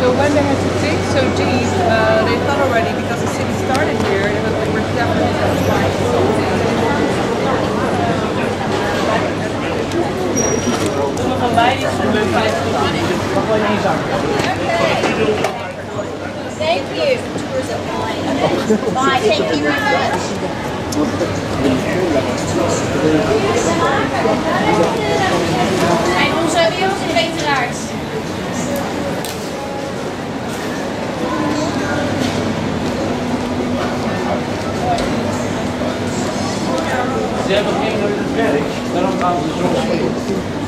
So when they had to dig so deep, uh, they thought already because the city started here, it was they were 50 Thank you. Bye. Thank you very much. Ze hebben geen werk, daarom gaan ze zo spelen.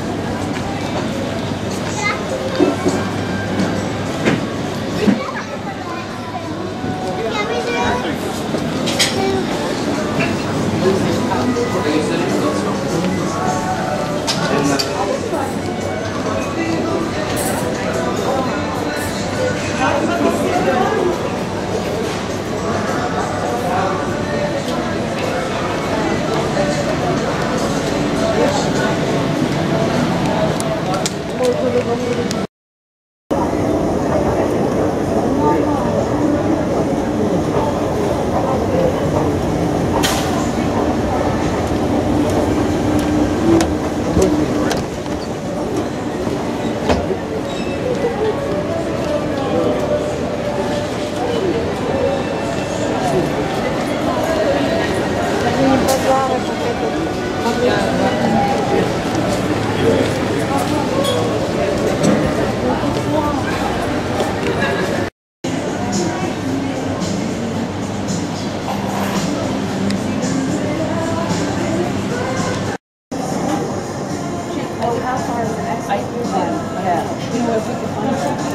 I, yeah, you know, if we could find something.